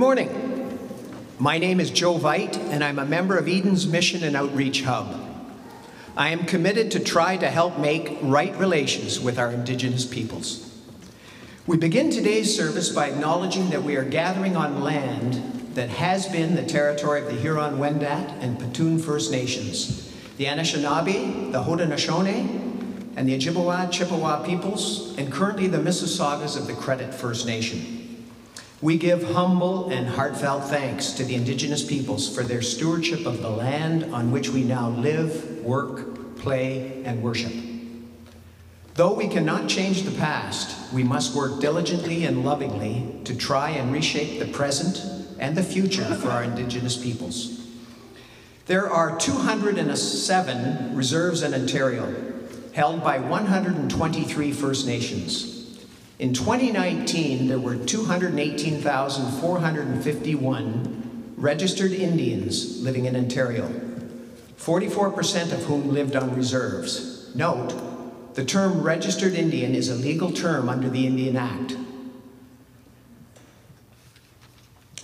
morning. My name is Joe Veit, and I'm a member of Eden's Mission and Outreach Hub. I am committed to try to help make right relations with our Indigenous peoples. We begin today's service by acknowledging that we are gathering on land that has been the territory of the Huron-Wendat and Petun First Nations, the Anishinaabe, the Haudenosaunee, and the Ojibwa Chippewa peoples, and currently the Mississaugas of the Credit First Nation. We give humble and heartfelt thanks to the Indigenous peoples for their stewardship of the land on which we now live, work, play, and worship. Though we cannot change the past, we must work diligently and lovingly to try and reshape the present and the future for our Indigenous peoples. There are 207 reserves in Ontario, held by 123 First Nations. In 2019, there were 218,451 registered Indians living in Ontario, 44% of whom lived on reserves. Note, the term registered Indian is a legal term under the Indian Act.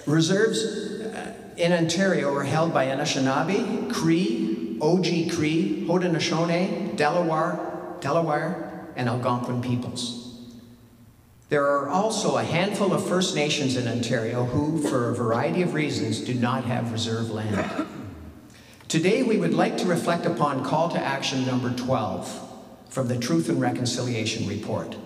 Reserves uh, in Ontario are held by Anishinaabe, Cree, Oji Cree, Haudenosaunee, Delaware, Delaware, and Algonquin peoples. There are also a handful of First Nations in Ontario who, for a variety of reasons, do not have reserve land. Today, we would like to reflect upon call to action number 12 from the Truth and Reconciliation Report.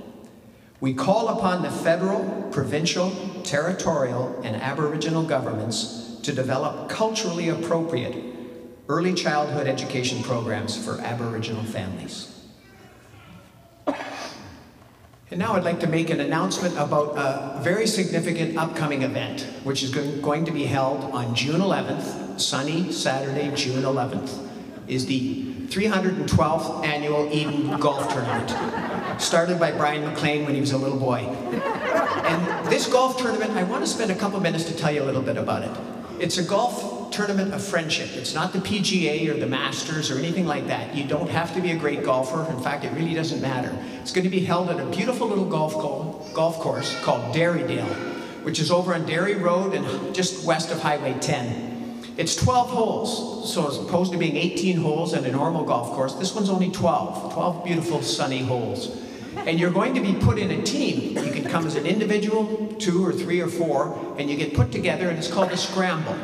We call upon the federal, provincial, territorial, and Aboriginal governments to develop culturally appropriate early childhood education programs for Aboriginal families. And now I'd like to make an announcement about a very significant upcoming event, which is going to be held on June 11th, sunny Saturday, June 11th, is the 312th annual Eden Golf Tournament, started by Brian McLean when he was a little boy. And this golf tournament, I want to spend a couple minutes to tell you a little bit about it. It's a golf tournament of friendship. It's not the PGA or the Masters or anything like that. You don't have to be a great golfer. In fact, it really doesn't matter. It's going to be held at a beautiful little golf, golf course called Derrydale, which is over on Derry Road and just west of Highway 10. It's 12 holes, so as opposed to being 18 holes at a normal golf course, this one's only 12. 12 beautiful sunny holes. And you're going to be put in a team. You can come as an individual, two or three or four, and you get put together and it's called a scramble.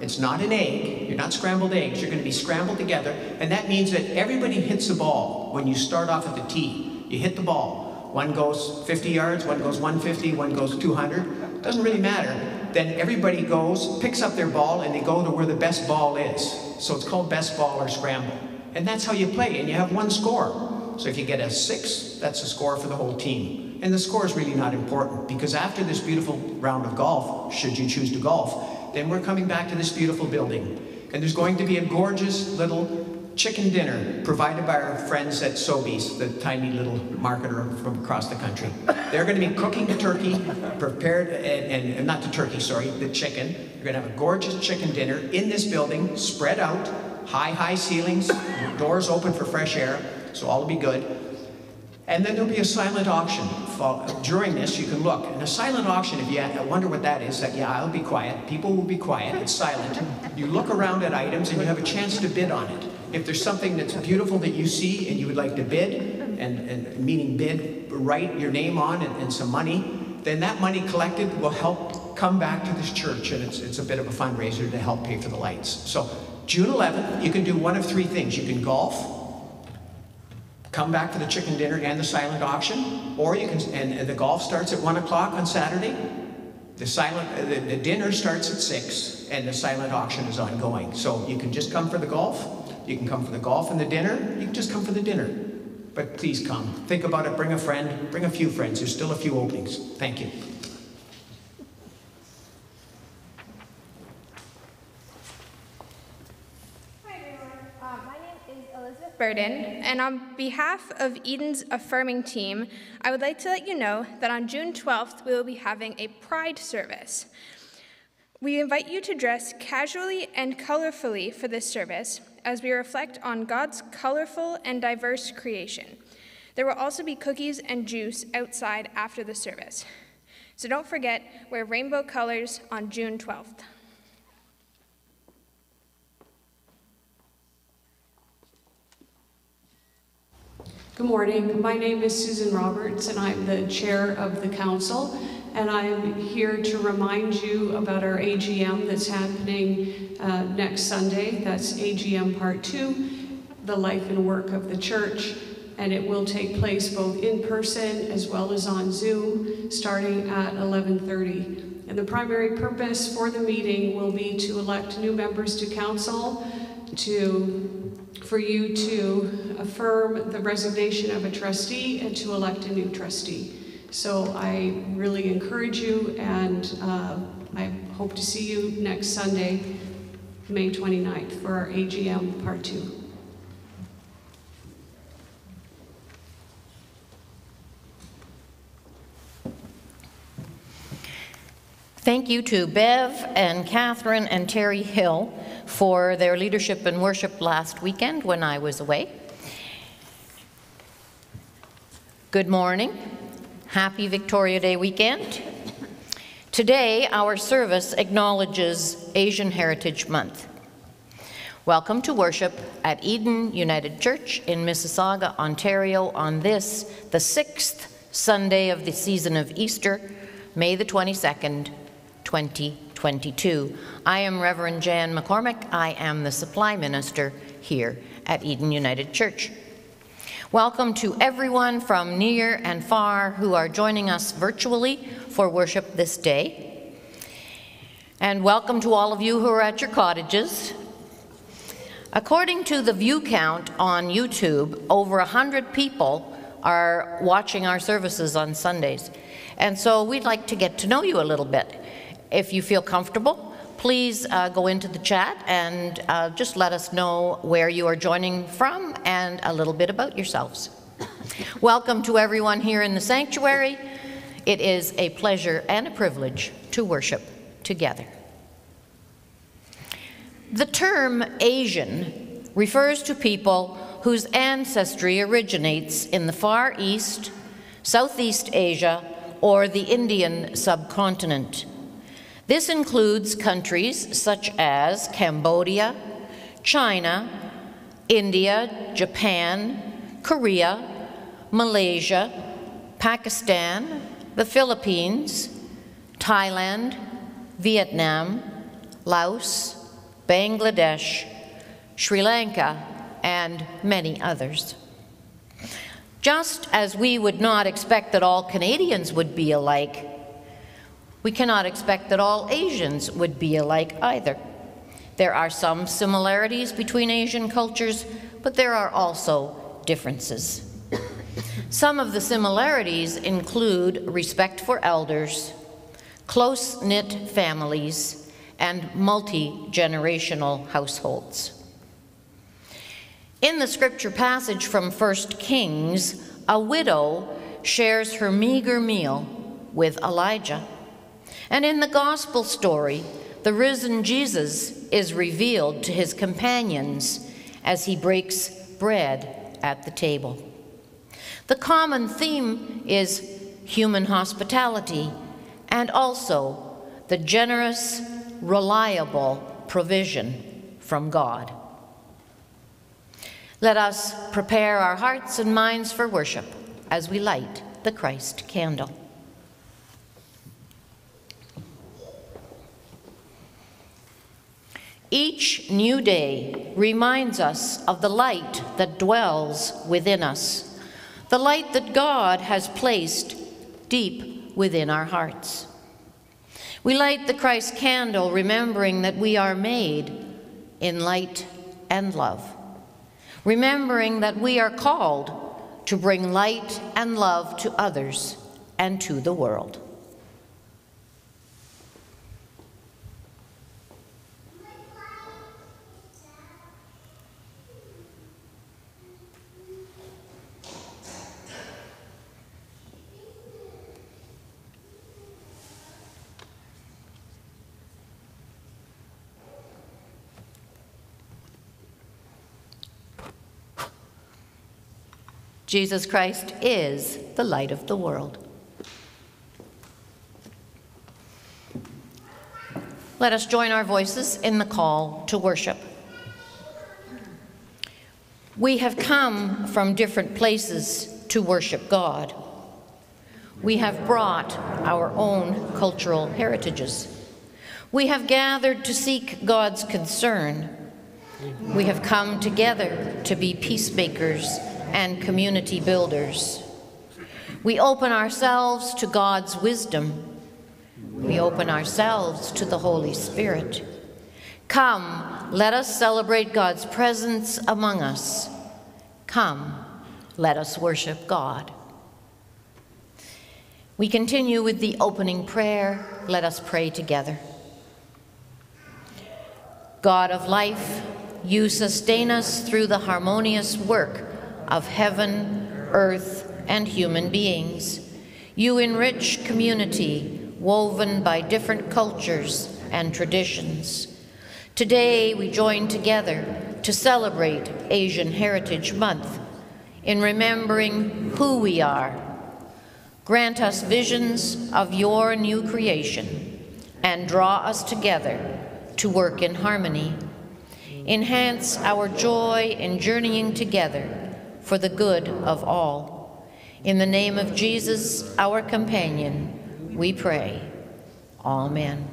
It's not an egg. You're not scrambled eggs. You're going to be scrambled together. And that means that everybody hits the ball when you start off at the tee. You hit the ball. One goes 50 yards, one goes 150, one goes 200. Doesn't really matter. Then everybody goes, picks up their ball, and they go to where the best ball is. So it's called best ball or scramble. And that's how you play, and you have one score. So if you get a six, that's a score for the whole team. And the score is really not important because after this beautiful round of golf, should you choose to golf, then we're coming back to this beautiful building. And there's going to be a gorgeous little chicken dinner provided by our friends at Sobeys, the tiny little marketer from across the country. They're going to be cooking the turkey, prepared, and, and not the turkey, sorry, the chicken. You're going to have a gorgeous chicken dinner in this building, spread out, high, high ceilings, doors open for fresh air, so all will be good. And then there'll be a silent auction. During this, you can look. And a silent auction, if you wonder what that is, that yeah, I'll be quiet. People will be quiet. It's silent. You look around at items and you have a chance to bid on it. If there's something that's beautiful that you see and you would like to bid, and, and meaning bid, write your name on and, and some money, then that money collected will help come back to this church and it's, it's a bit of a fundraiser to help pay for the lights. So June 11th, you can do one of three things. You can golf, come back for the chicken dinner and the silent auction, or you can, and, the golf starts at one o'clock on Saturday. The silent, the, the dinner starts at six, and the silent auction is ongoing. So you can just come for the golf, you can come for the golf and the dinner, you can just come for the dinner. But please come. Think about it, bring a friend, bring a few friends. There's still a few openings. Thank you. Burden, and on behalf of Eden's Affirming Team, I would like to let you know that on June 12th, we will be having a Pride service. We invite you to dress casually and colorfully for this service as we reflect on God's colorful and diverse creation. There will also be cookies and juice outside after the service. So don't forget, wear rainbow colors on June 12th. Good morning. My name is Susan Roberts, and I'm the chair of the council. And I'm here to remind you about our AGM that's happening uh, next Sunday. That's AGM Part 2, the life and work of the church. And it will take place both in person as well as on Zoom, starting at 11:30. And the primary purpose for the meeting will be to elect new members to council, to for you to affirm the resignation of a trustee and to elect a new trustee. So I really encourage you, and uh, I hope to see you next Sunday, May 29th, for our AGM Part 2. Thank you to Bev and Catherine and Terry Hill for their leadership and worship last weekend when I was away. Good morning. Happy Victoria Day weekend. Today, our service acknowledges Asian Heritage Month. Welcome to worship at Eden United Church in Mississauga, Ontario on this, the sixth Sunday of the season of Easter, May the 22nd, 2022. I am Reverend Jan McCormick. I am the supply minister here at Eden United Church. Welcome to everyone from near and far who are joining us virtually for worship this day. And welcome to all of you who are at your cottages. According to the view count on YouTube, over 100 people are watching our services on Sundays. And so we'd like to get to know you a little bit. If you feel comfortable, please uh, go into the chat and uh, just let us know where you are joining from and a little bit about yourselves. Welcome to everyone here in the sanctuary. It is a pleasure and a privilege to worship together. The term Asian refers to people whose ancestry originates in the Far East, Southeast Asia, or the Indian subcontinent. This includes countries such as Cambodia, China, India, Japan, Korea, Malaysia, Pakistan, the Philippines, Thailand, Vietnam, Laos, Bangladesh, Sri Lanka, and many others. Just as we would not expect that all Canadians would be alike, we cannot expect that all Asians would be alike either. There are some similarities between Asian cultures, but there are also differences. Some of the similarities include respect for elders, close knit families, and multi generational households. In the scripture passage from 1 Kings, a widow shares her meager meal with Elijah. And in the gospel story, the risen Jesus is revealed to his companions as he breaks bread at the table. The common theme is human hospitality and also the generous, reliable provision from God. Let us prepare our hearts and minds for worship as we light the Christ candle. Each new day reminds us of the light that dwells within us, the light that God has placed deep within our hearts. We light the Christ candle remembering that we are made in light and love, remembering that we are called to bring light and love to others and to the world. Jesus Christ is the light of the world. Let us join our voices in the call to worship. We have come from different places to worship God. We have brought our own cultural heritages. We have gathered to seek God's concern. We have come together to be peacemakers and community builders. We open ourselves to God's wisdom. We open ourselves to the Holy Spirit. Come, let us celebrate God's presence among us. Come, let us worship God. We continue with the opening prayer. Let us pray together. God of life, you sustain us through the harmonious work of heaven, earth, and human beings. You enrich community woven by different cultures and traditions. Today, we join together to celebrate Asian Heritage Month in remembering who we are. Grant us visions of your new creation and draw us together to work in harmony. Enhance our joy in journeying together for the good of all. In the name of Jesus, our companion, we pray. Amen.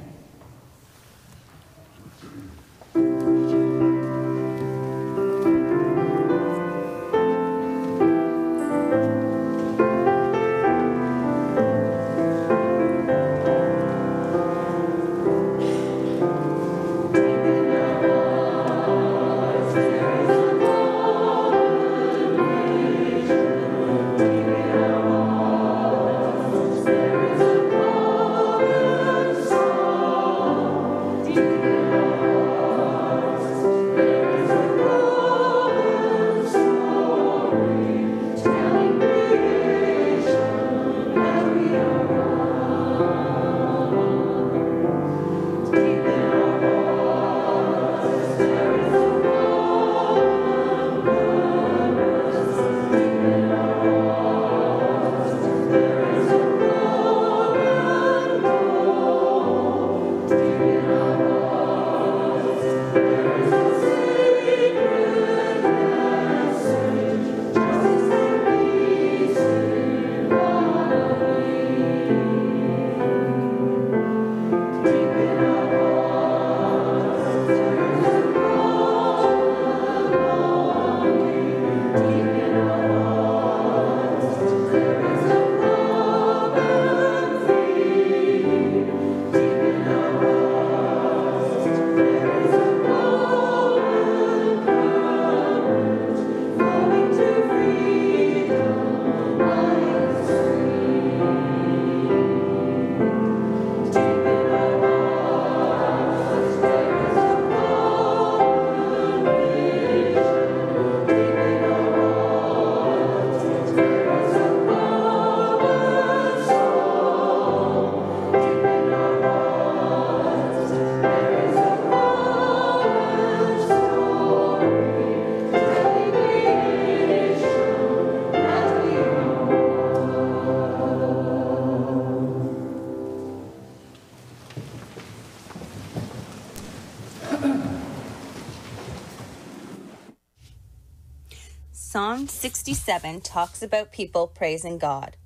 67 talks about people praising God.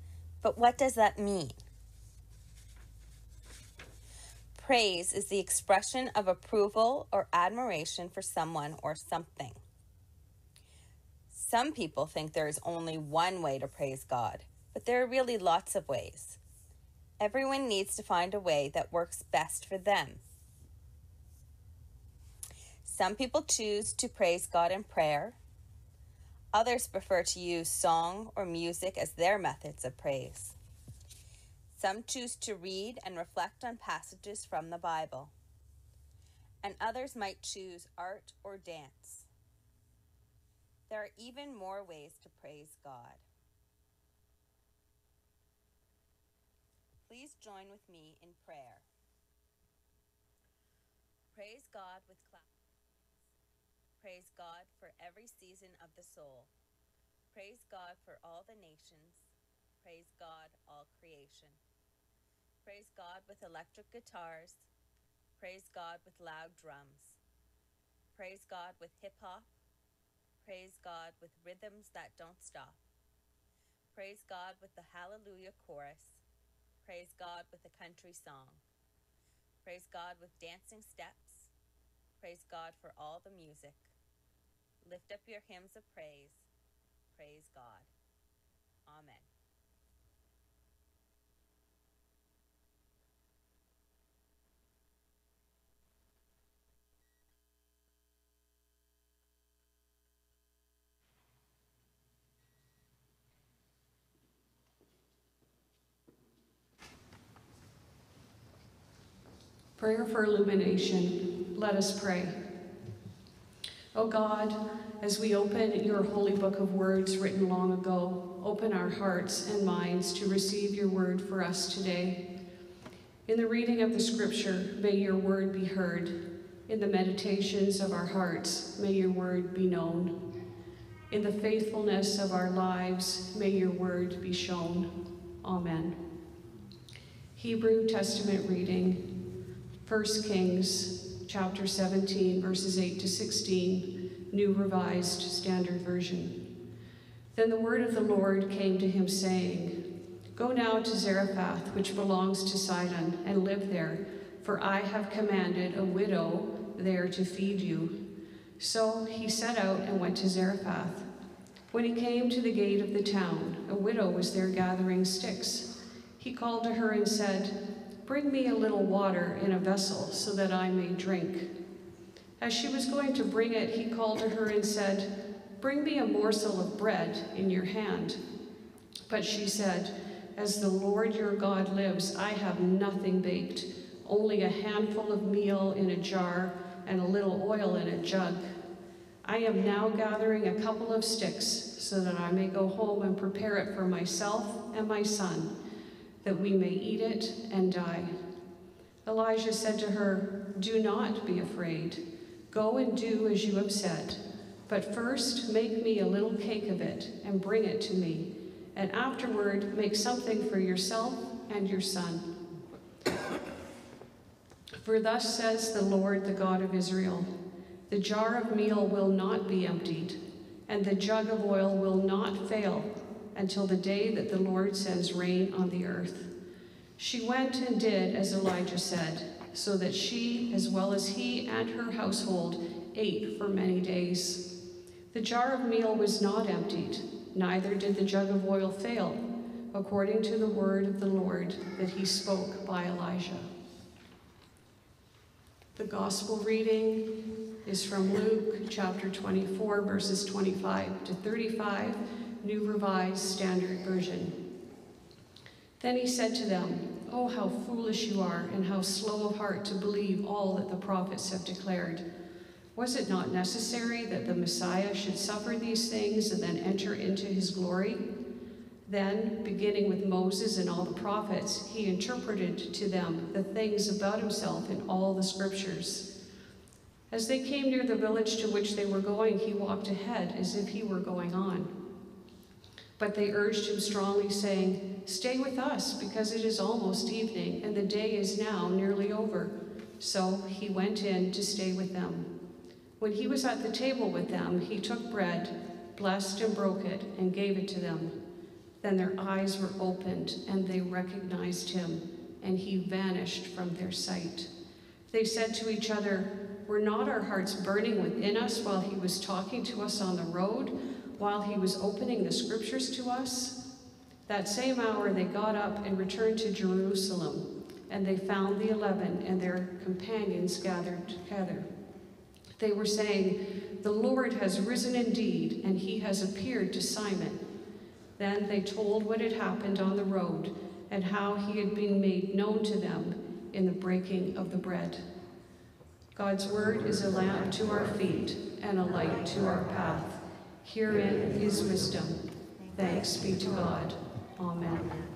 But what does that mean? Praise is the expression of approval or admiration for someone or something. Some people think there is only one way to praise God, but there are really lots of ways. Everyone needs to find a way that works best for them. Some people choose to praise God in prayer, Others prefer to use song or music as their methods of praise. Some choose to read and reflect on passages from the Bible. And others might choose art or dance. There are even more ways to praise God. Please join with me in prayer. Praise God with clap. Praise God for every season of the soul. Praise God for all the nations. Praise God, all creation. Praise God with electric guitars. Praise God with loud drums. Praise God with hip hop. Praise God with rhythms that don't stop. Praise God with the Hallelujah chorus. Praise God with a country song. Praise God with dancing steps. Praise God for all the music. Lift up your hymns of praise. Praise God. Amen. Prayer for illumination. Let us pray. O God, as we open your holy book of words written long ago, open our hearts and minds to receive your word for us today. In the reading of the scripture, may your word be heard. In the meditations of our hearts, may your word be known. In the faithfulness of our lives, may your word be shown. Amen. Hebrew Testament reading 1 Kings chapter 17, verses 8 to 16, New Revised Standard Version. Then the word of the Lord came to him, saying, Go now to Zarephath, which belongs to Sidon, and live there, for I have commanded a widow there to feed you. So he set out and went to Zarephath. When he came to the gate of the town, a widow was there gathering sticks. He called to her and said, Bring me a little water in a vessel so that I may drink. As she was going to bring it, he called to her and said, Bring me a morsel of bread in your hand. But she said, As the Lord your God lives, I have nothing baked, only a handful of meal in a jar and a little oil in a jug. I am now gathering a couple of sticks so that I may go home and prepare it for myself and my son that we may eat it and die. Elijah said to her, Do not be afraid. Go and do as you have said. But first make me a little cake of it and bring it to me. And afterward make something for yourself and your son. For thus says the Lord, the God of Israel The jar of meal will not be emptied, and the jug of oil will not fail until the day that the Lord sends rain on the earth. She went and did as Elijah said, so that she, as well as he and her household, ate for many days. The jar of meal was not emptied, neither did the jug of oil fail, according to the word of the Lord that he spoke by Elijah. The gospel reading is from Luke chapter 24, verses 25 to 35 New Revised Standard Version. Then he said to them, Oh, how foolish you are, and how slow of heart to believe all that the prophets have declared. Was it not necessary that the Messiah should suffer these things and then enter into his glory? Then, beginning with Moses and all the prophets, he interpreted to them the things about himself in all the scriptures. As they came near the village to which they were going, he walked ahead as if he were going on. But they urged him strongly, saying, Stay with us, because it is almost evening, and the day is now nearly over. So he went in to stay with them. When he was at the table with them, he took bread, blessed and broke it, and gave it to them. Then their eyes were opened, and they recognized him, and he vanished from their sight. They said to each other, Were not our hearts burning within us while he was talking to us on the road? While he was opening the scriptures to us. That same hour they got up and returned to Jerusalem, and they found the eleven and their companions gathered together. They were saying, The Lord has risen indeed, and he has appeared to Simon. Then they told what had happened on the road and how he had been made known to them in the breaking of the bread. God's word is a lamp to our feet and a light to our path. Herein is wisdom. Thanks be to God. Amen.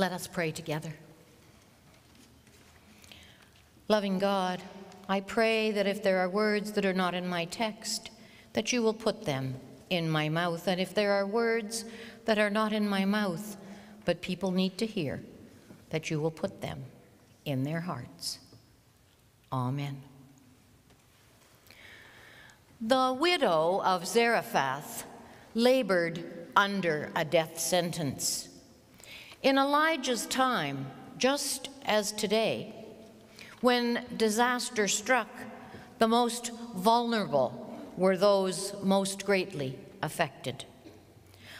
Let us pray together. Loving God, I pray that if there are words that are not in my text, that you will put them in my mouth. And if there are words that are not in my mouth, but people need to hear, that you will put them in their hearts. Amen. The widow of Zarephath labored under a death sentence. In Elijah's time, just as today, when disaster struck, the most vulnerable were those most greatly affected.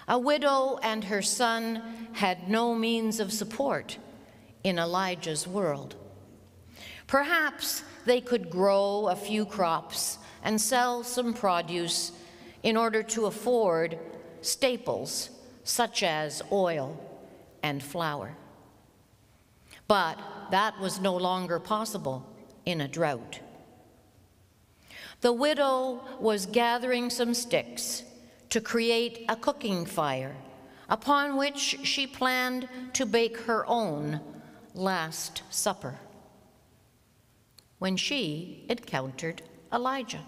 A widow and her son had no means of support in Elijah's world. Perhaps they could grow a few crops and sell some produce in order to afford staples such as oil and flour. But that was no longer possible in a drought. The widow was gathering some sticks to create a cooking fire upon which she planned to bake her own Last Supper when she encountered Elijah.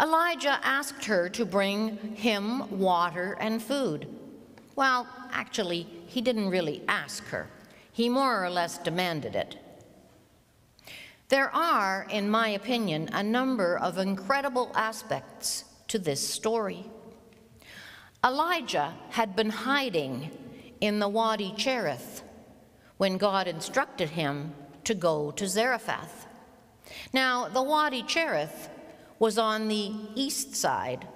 Elijah asked her to bring him water and food. Well, actually, he didn't really ask her. He more or less demanded it. There are, in my opinion, a number of incredible aspects to this story. Elijah had been hiding in the Wadi Cherith when God instructed him to go to Zarephath. Now, the Wadi Cherith was on the east side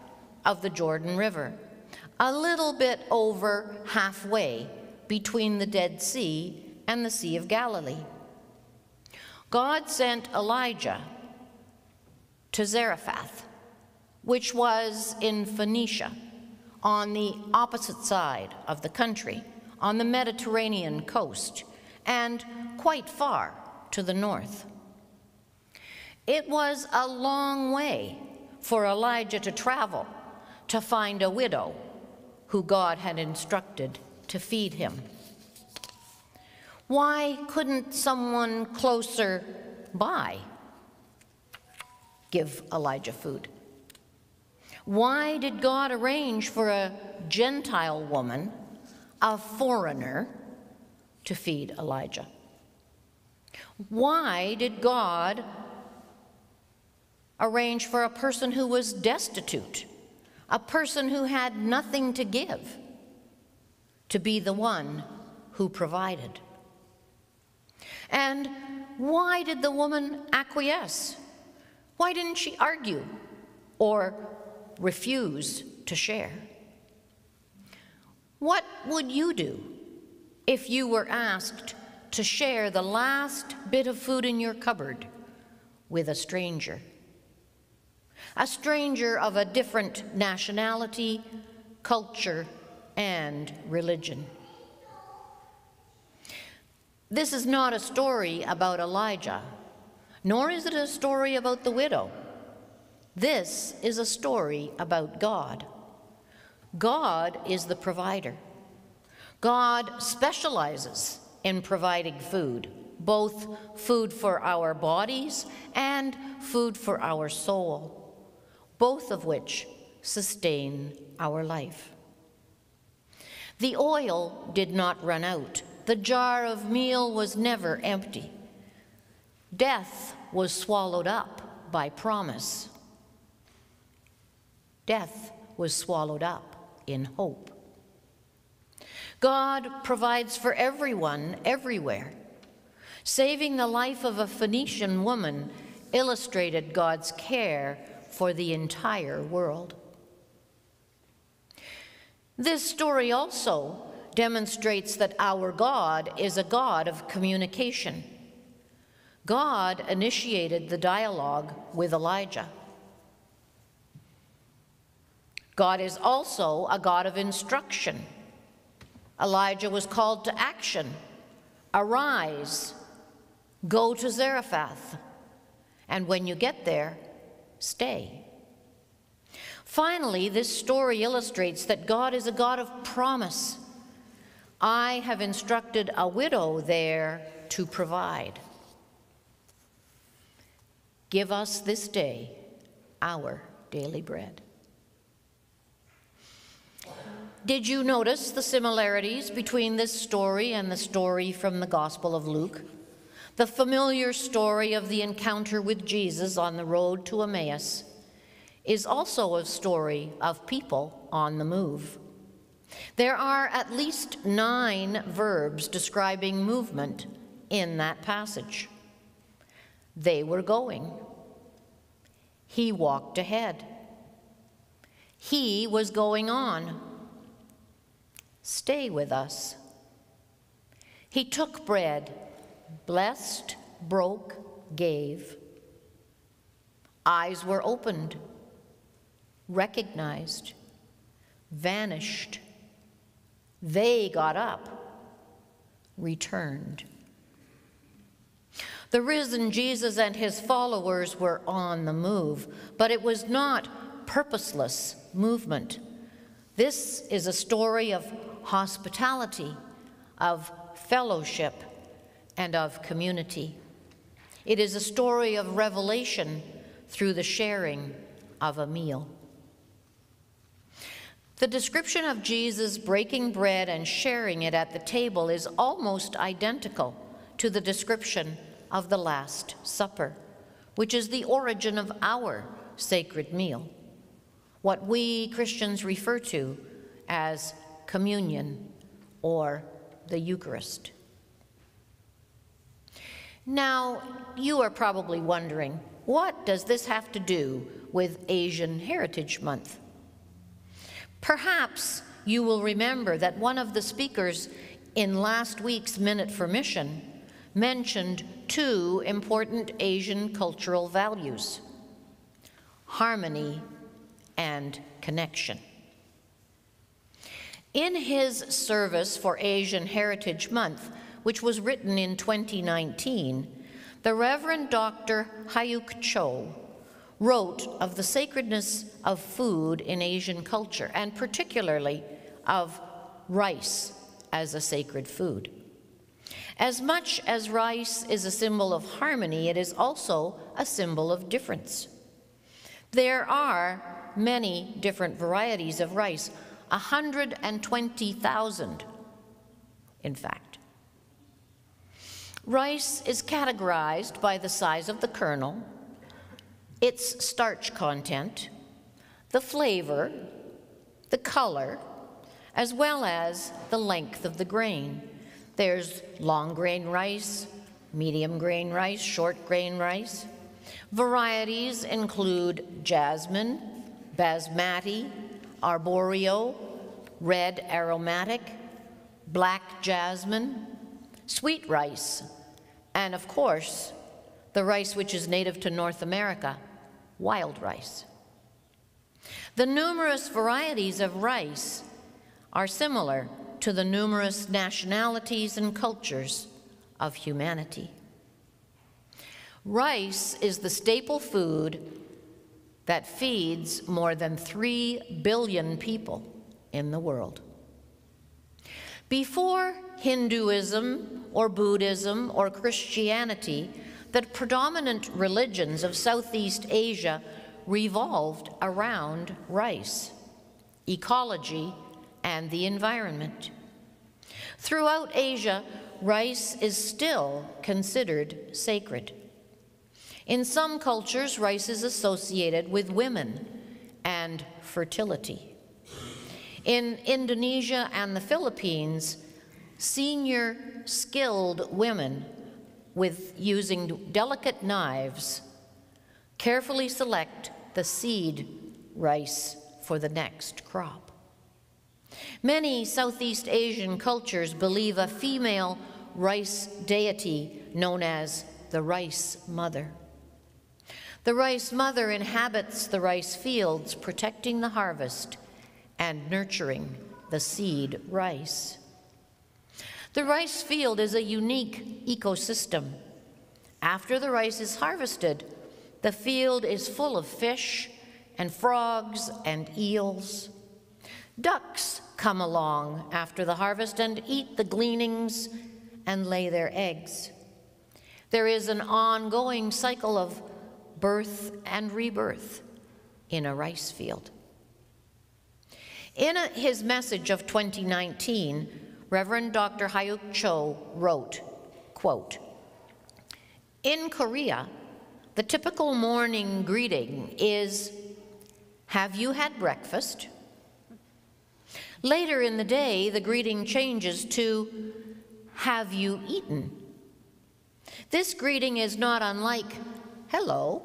of the Jordan River a little bit over halfway between the Dead Sea and the Sea of Galilee. God sent Elijah to Zarephath, which was in Phoenicia, on the opposite side of the country, on the Mediterranean coast and quite far to the north. It was a long way for Elijah to travel to find a widow who God had instructed to feed him. Why couldn't someone closer by give Elijah food? Why did God arrange for a Gentile woman, a foreigner, to feed Elijah? Why did God arrange for a person who was destitute, a person who had nothing to give, to be the one who provided? And why did the woman acquiesce? Why didn't she argue or refuse to share? What would you do if you were asked to share the last bit of food in your cupboard with a stranger? A stranger of a different nationality, culture, and religion. This is not a story about Elijah, nor is it a story about the widow. This is a story about God. God is the provider. God specializes in providing food, both food for our bodies and food for our soul, both of which sustain our life. The oil did not run out the jar of meal was never empty. Death was swallowed up by promise. Death was swallowed up in hope. God provides for everyone, everywhere. Saving the life of a Phoenician woman illustrated God's care for the entire world. This story also demonstrates that our God is a God of communication. God initiated the dialogue with Elijah. God is also a God of instruction. Elijah was called to action. Arise, go to Zarephath, and when you get there, stay. Finally, this story illustrates that God is a God of promise. I have instructed a widow there to provide. Give us this day our daily bread. Did you notice the similarities between this story and the story from the Gospel of Luke? The familiar story of the encounter with Jesus on the road to Emmaus is also a story of people on the move. There are at least nine verbs describing movement in that passage. They were going. He walked ahead. He was going on. Stay with us. He took bread, blessed, broke, gave. Eyes were opened, recognized, vanished they got up, returned. The risen Jesus and his followers were on the move, but it was not purposeless movement. This is a story of hospitality, of fellowship, and of community. It is a story of revelation through the sharing of a meal. The description of Jesus breaking bread and sharing it at the table is almost identical to the description of the Last Supper, which is the origin of our sacred meal, what we Christians refer to as communion or the Eucharist. Now, you are probably wondering, what does this have to do with Asian Heritage Month? Perhaps you will remember that one of the speakers in last week's Minute for Mission mentioned two important Asian cultural values harmony and connection. In his service for Asian Heritage Month, which was written in 2019, the Reverend Dr. Hyuk Cho wrote of the sacredness of food in Asian culture, and particularly of rice as a sacred food. As much as rice is a symbol of harmony, it is also a symbol of difference. There are many different varieties of rice, 120,000, in fact. Rice is categorized by the size of the kernel, its starch content, the flavor, the color, as well as the length of the grain. There's long grain rice, medium grain rice, short grain rice. Varieties include jasmine, basmati, arborio, red aromatic, black jasmine, sweet rice, and of course, the rice which is native to North America, wild rice. The numerous varieties of rice are similar to the numerous nationalities and cultures of humanity. Rice is the staple food that feeds more than 3 billion people in the world. Before Hinduism or Buddhism or Christianity, the predominant religions of Southeast Asia revolved around rice, ecology, and the environment. Throughout Asia, rice is still considered sacred. In some cultures, rice is associated with women and fertility. In Indonesia and the Philippines, senior skilled women with using delicate knives carefully select the seed rice for the next crop. Many Southeast Asian cultures believe a female rice deity known as the rice mother. The rice mother inhabits the rice fields, protecting the harvest and nurturing the seed rice. The rice field is a unique ecosystem. After the rice is harvested, the field is full of fish and frogs and eels. Ducks come along after the harvest and eat the gleanings and lay their eggs. There is an ongoing cycle of birth and rebirth in a rice field. In a, his message of 2019, Reverend Dr. Hyuk Cho wrote, quote, In Korea, the typical morning greeting is, have you had breakfast? Later in the day, the greeting changes to, have you eaten? This greeting is not unlike hello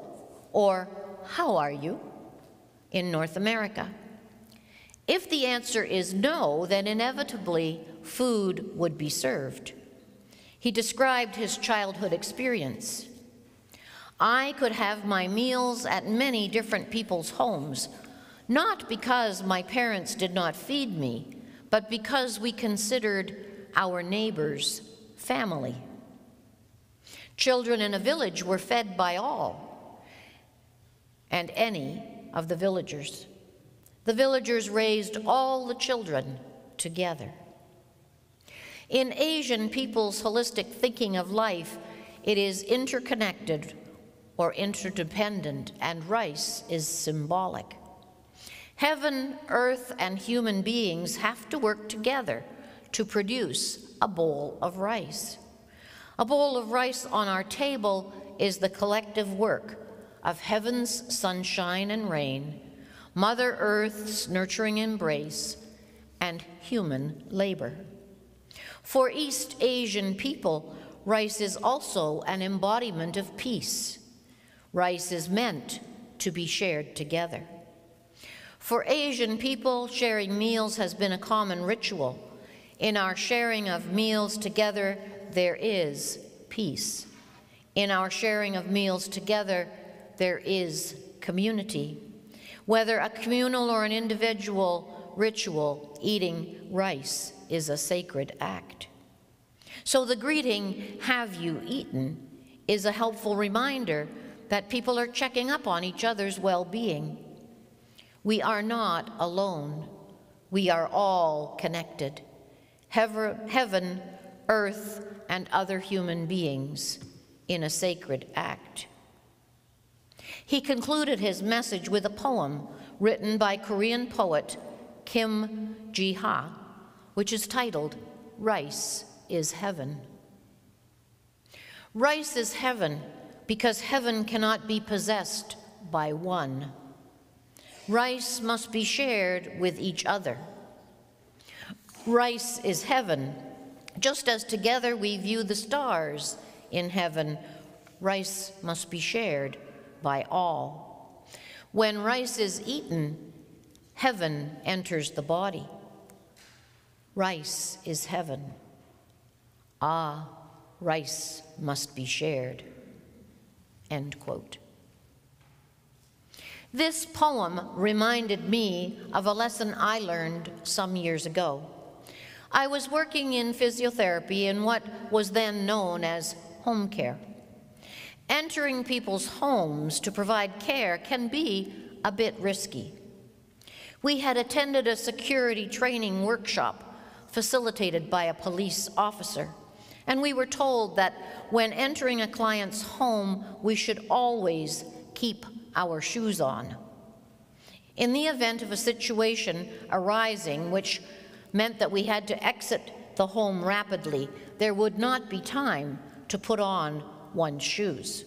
or how are you in North America. If the answer is no, then inevitably food would be served. He described his childhood experience. I could have my meals at many different people's homes, not because my parents did not feed me, but because we considered our neighbors family. Children in a village were fed by all and any of the villagers. The villagers raised all the children together. In Asian people's holistic thinking of life, it is interconnected or interdependent, and rice is symbolic. Heaven, earth, and human beings have to work together to produce a bowl of rice. A bowl of rice on our table is the collective work of heaven's sunshine and rain, Mother Earth's nurturing embrace, and human labor. For East Asian people, rice is also an embodiment of peace. Rice is meant to be shared together. For Asian people, sharing meals has been a common ritual. In our sharing of meals together, there is peace. In our sharing of meals together, there is community. Whether a communal or an individual ritual, eating rice is a sacred act. So the greeting, Have you eaten? is a helpful reminder that people are checking up on each other's well being. We are not alone, we are all connected. Heaven, earth, and other human beings in a sacred act. He concluded his message with a poem written by Korean poet Kim Ji Ha, which is titled Rice is Heaven. Rice is heaven because heaven cannot be possessed by one. Rice must be shared with each other. Rice is heaven, just as together we view the stars in heaven, rice must be shared by all. When rice is eaten, heaven enters the body. Rice is heaven. Ah, rice must be shared. End quote. This poem reminded me of a lesson I learned some years ago. I was working in physiotherapy in what was then known as home care. Entering people's homes to provide care can be a bit risky. We had attended a security training workshop facilitated by a police officer, and we were told that when entering a client's home, we should always keep our shoes on. In the event of a situation arising which meant that we had to exit the home rapidly, there would not be time to put on one's shoes.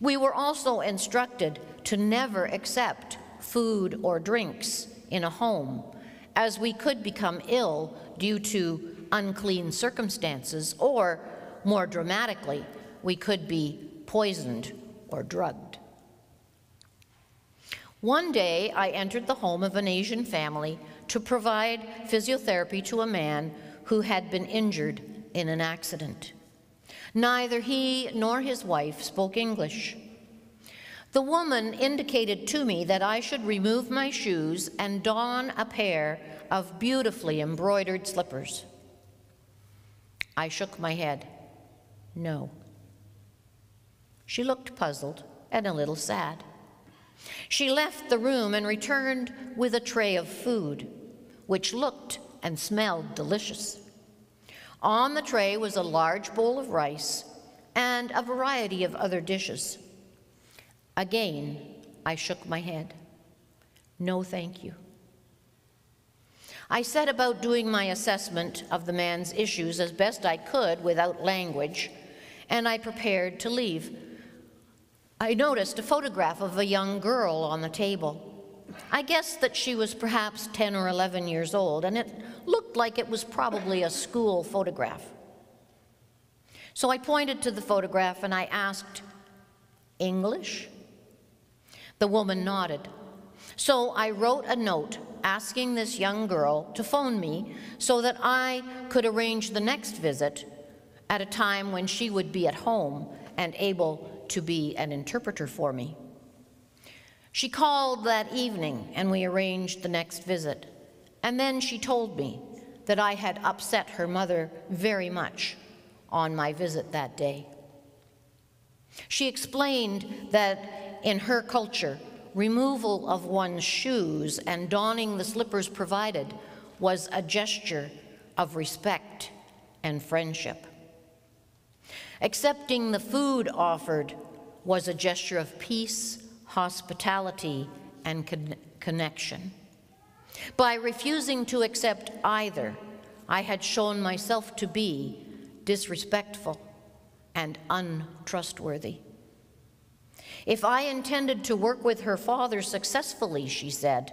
We were also instructed to never accept food or drinks in a home, as we could become ill due to unclean circumstances, or more dramatically, we could be poisoned or drugged. One day, I entered the home of an Asian family to provide physiotherapy to a man who had been injured in an accident. Neither he nor his wife spoke English. The woman indicated to me that I should remove my shoes and don a pair of beautifully embroidered slippers. I shook my head. No. She looked puzzled and a little sad. She left the room and returned with a tray of food, which looked and smelled delicious. On the tray was a large bowl of rice and a variety of other dishes. Again, I shook my head. No, thank you. I set about doing my assessment of the man's issues as best I could without language, and I prepared to leave. I noticed a photograph of a young girl on the table. I guessed that she was perhaps 10 or 11 years old, and it looked like it was probably a school photograph. So I pointed to the photograph and I asked, English? The woman nodded. So I wrote a note asking this young girl to phone me so that I could arrange the next visit at a time when she would be at home and able to be an interpreter for me. She called that evening and we arranged the next visit. And then she told me that I had upset her mother very much on my visit that day. She explained that in her culture, removal of one's shoes and donning the slippers provided was a gesture of respect and friendship. Accepting the food offered was a gesture of peace hospitality, and con connection. By refusing to accept either, I had shown myself to be disrespectful and untrustworthy. If I intended to work with her father successfully, she said,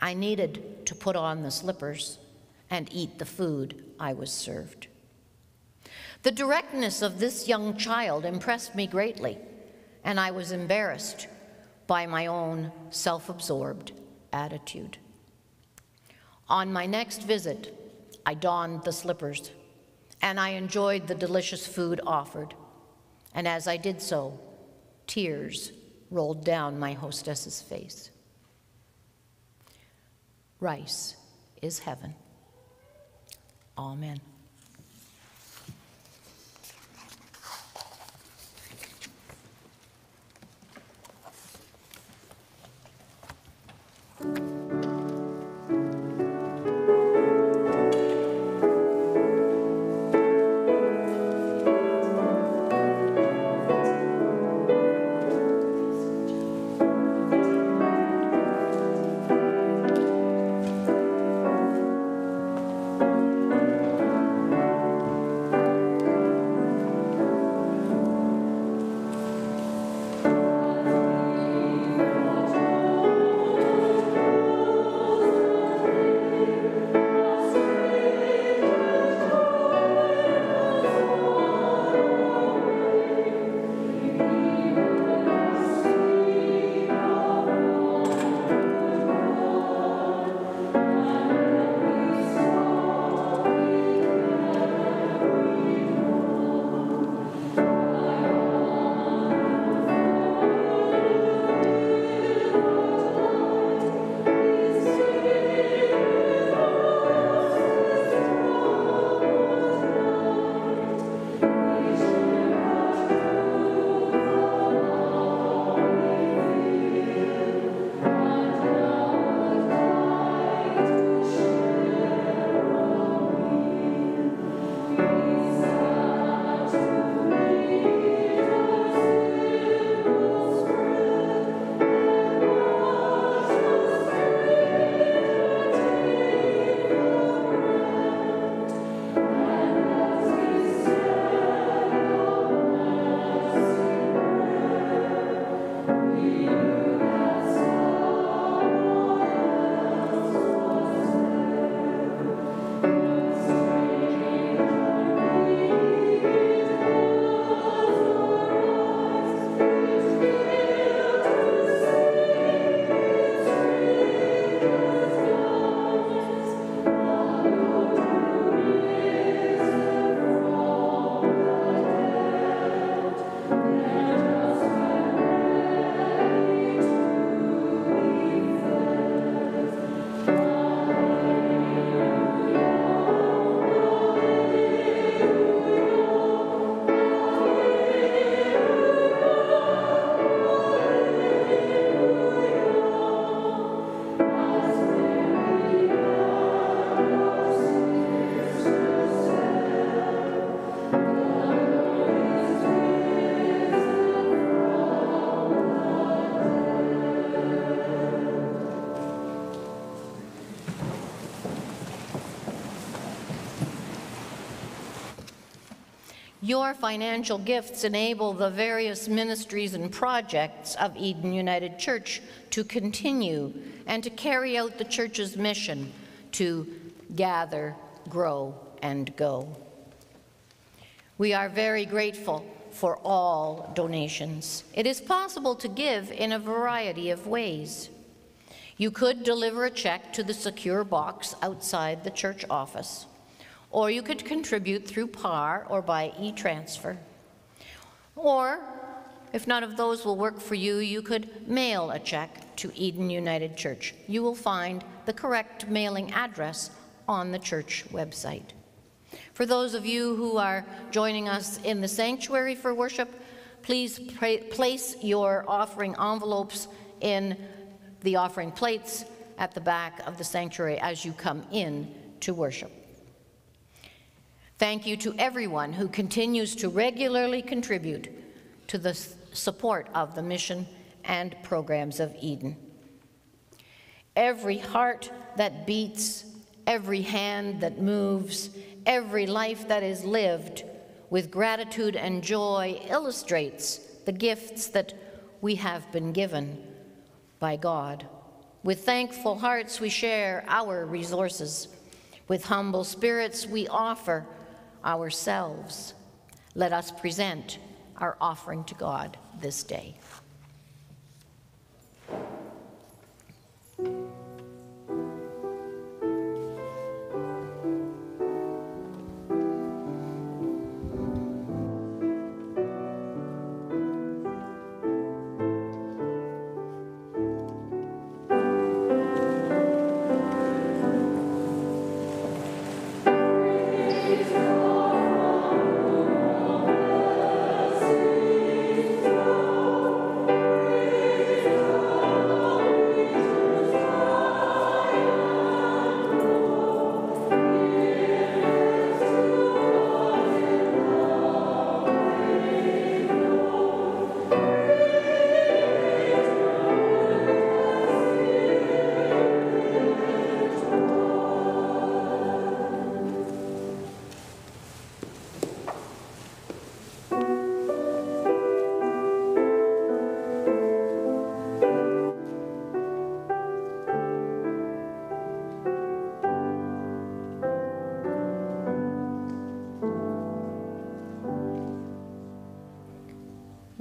I needed to put on the slippers and eat the food I was served. The directness of this young child impressed me greatly, and I was embarrassed by my own self absorbed attitude. On my next visit, I donned the slippers and I enjoyed the delicious food offered. And as I did so, tears rolled down my hostess's face. Rice is heaven. Amen. Your financial gifts enable the various ministries and projects of Eden United Church to continue and to carry out the church's mission to gather, grow, and go. We are very grateful for all donations. It is possible to give in a variety of ways. You could deliver a check to the secure box outside the church office or you could contribute through PAR or by e-transfer. Or, if none of those will work for you, you could mail a check to Eden United Church. You will find the correct mailing address on the church website. For those of you who are joining us in the sanctuary for worship, please place your offering envelopes in the offering plates at the back of the sanctuary as you come in to worship. Thank you to everyone who continues to regularly contribute to the support of the mission and programs of Eden. Every heart that beats, every hand that moves, every life that is lived with gratitude and joy illustrates the gifts that we have been given by God. With thankful hearts, we share our resources. With humble spirits, we offer ourselves. Let us present our offering to God this day.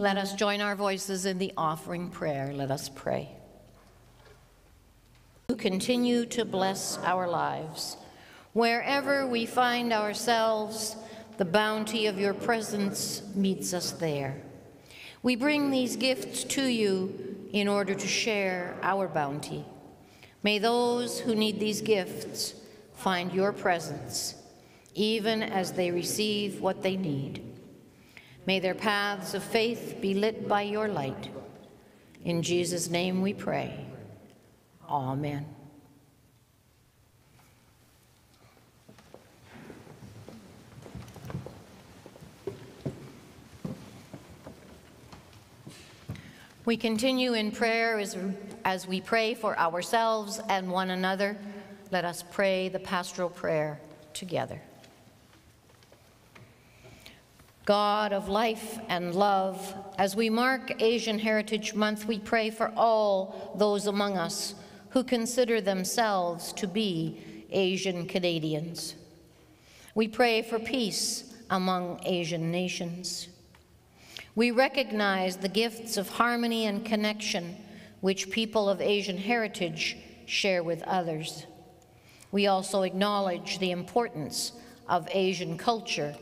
Let us join our voices in the offering prayer. Let us pray. You continue to bless our lives. Wherever we find ourselves, the bounty of your presence meets us there. We bring these gifts to you in order to share our bounty. May those who need these gifts find your presence, even as they receive what they need. May their paths of faith be lit by your light. In Jesus' name we pray. Amen. We continue in prayer as, as we pray for ourselves and one another. Let us pray the pastoral prayer together. God of life and love, as we mark Asian Heritage Month, we pray for all those among us who consider themselves to be Asian Canadians. We pray for peace among Asian nations. We recognize the gifts of harmony and connection which people of Asian heritage share with others. We also acknowledge the importance of Asian culture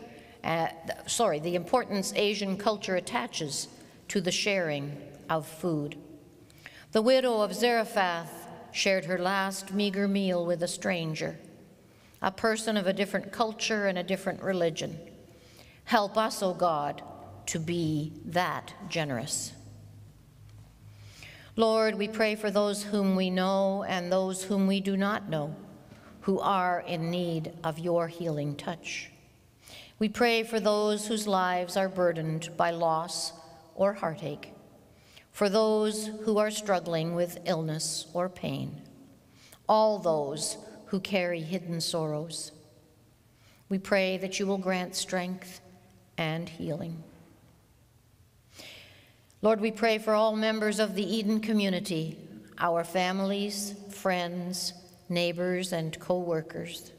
uh, sorry, the importance Asian culture attaches to the sharing of food. The widow of Zarephath shared her last meager meal with a stranger, a person of a different culture and a different religion. Help us, O oh God, to be that generous. Lord, we pray for those whom we know and those whom we do not know, who are in need of your healing touch. We pray for those whose lives are burdened by loss or heartache, for those who are struggling with illness or pain, all those who carry hidden sorrows. We pray that you will grant strength and healing. Lord, we pray for all members of the Eden community, our families, friends, neighbors, and co workers.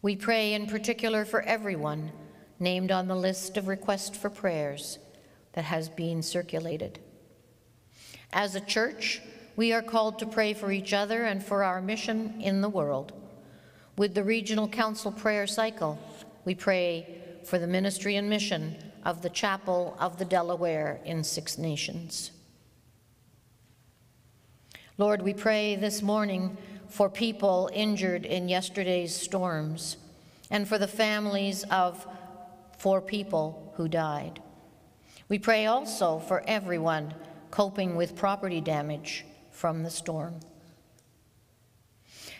We pray in particular for everyone named on the list of requests for prayers that has been circulated. As a church, we are called to pray for each other and for our mission in the world. With the Regional Council prayer cycle, we pray for the ministry and mission of the Chapel of the Delaware in Six Nations. Lord, we pray this morning for people injured in yesterday's storms and for the families of four people who died. We pray also for everyone coping with property damage from the storm.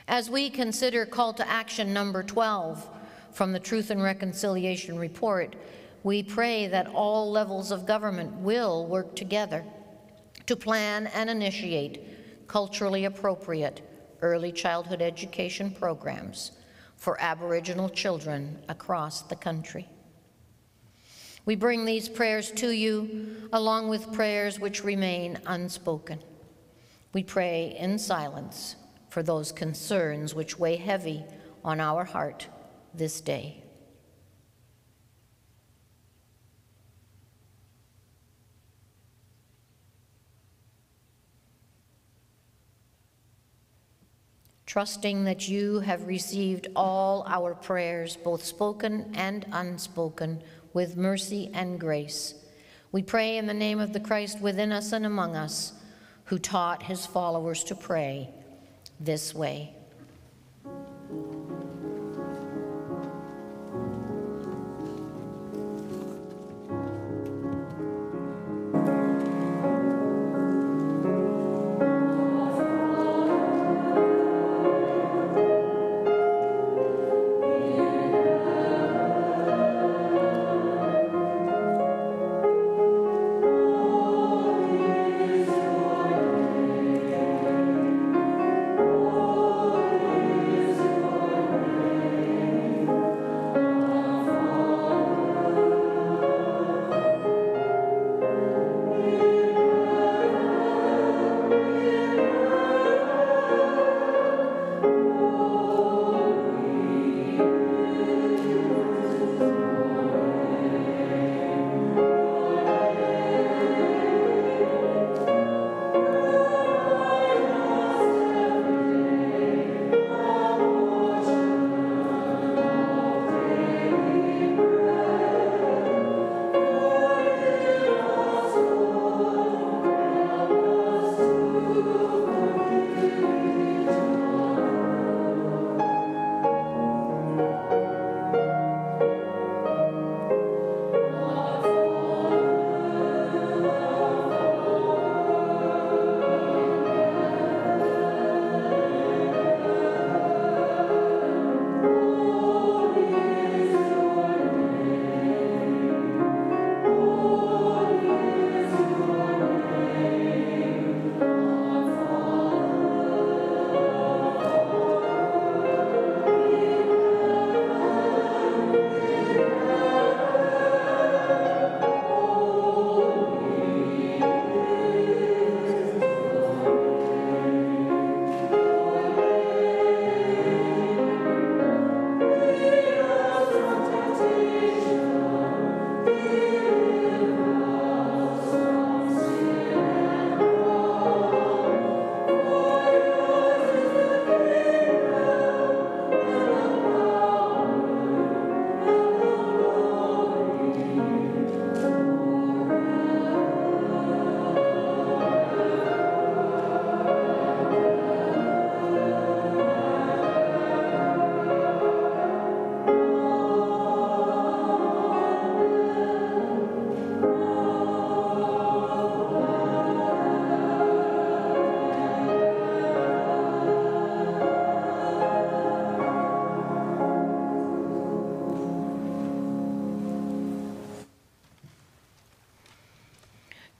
As we consider call to action number 12 from the Truth and Reconciliation Report, we pray that all levels of government will work together to plan and initiate culturally appropriate early childhood education programs for Aboriginal children across the country. We bring these prayers to you along with prayers which remain unspoken. We pray in silence for those concerns which weigh heavy on our heart this day. Trusting that you have received all our prayers, both spoken and unspoken, with mercy and grace. We pray in the name of the Christ within us and among us, who taught his followers to pray this way.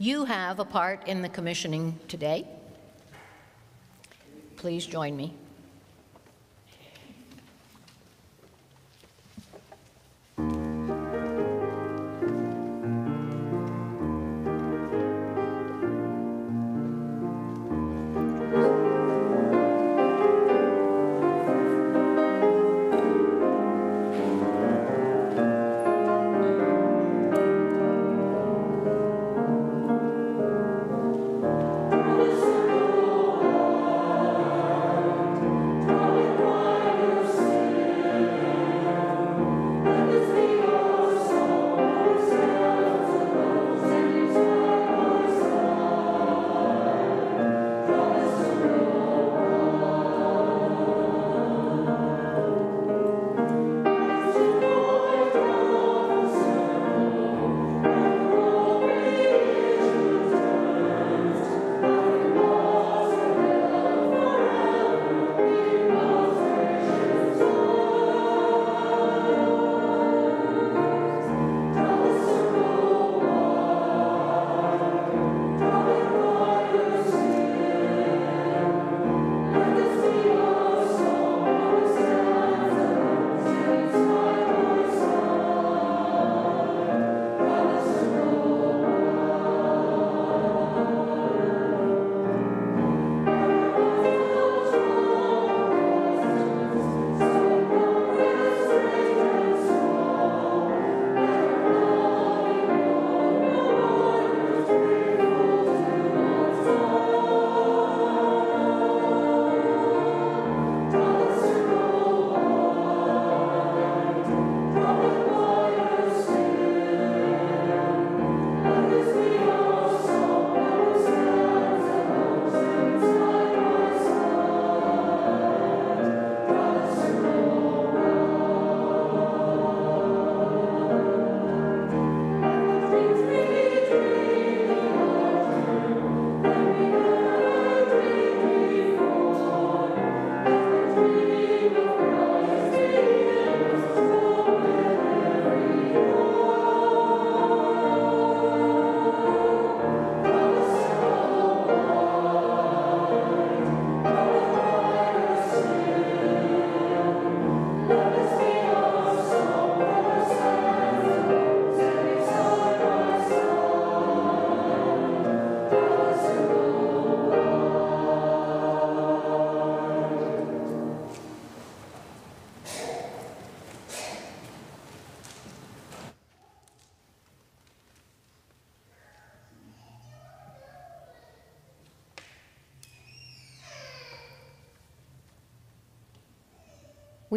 You have a part in the commissioning today. Please join me.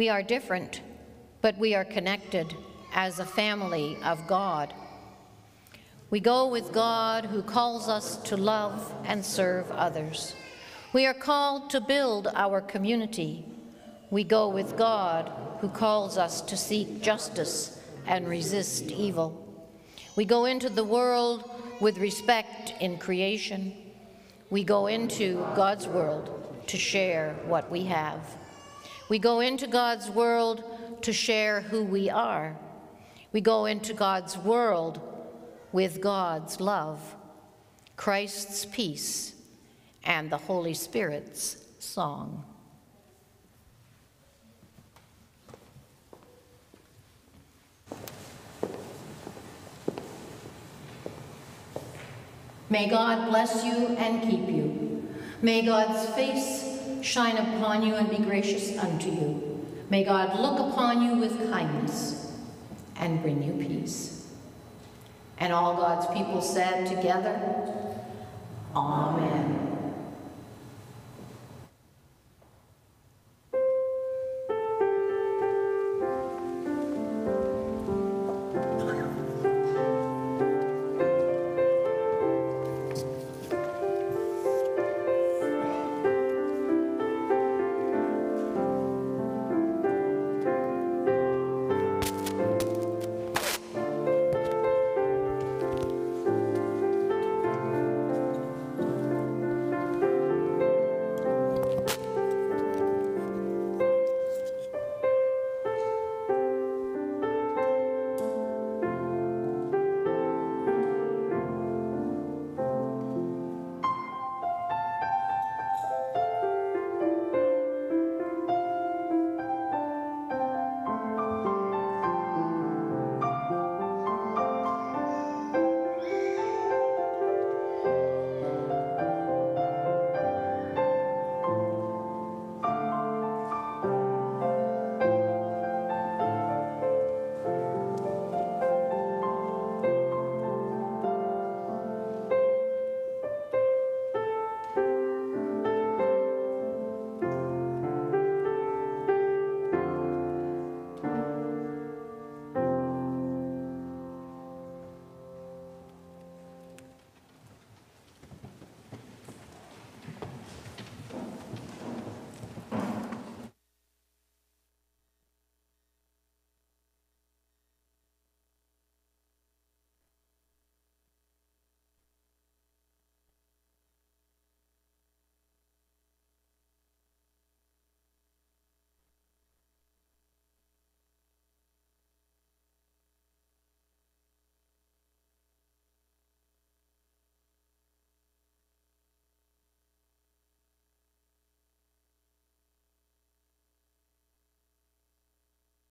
We are different, but we are connected as a family of God. We go with God who calls us to love and serve others. We are called to build our community. We go with God who calls us to seek justice and resist evil. We go into the world with respect in creation. We go into God's world to share what we have. We go into God's world to share who we are. We go into God's world with God's love, Christ's peace, and the Holy Spirit's song. May God bless you and keep you. May God's face shine upon you and be gracious unto you. May God look upon you with kindness and bring you peace. And all God's people said together, Amen.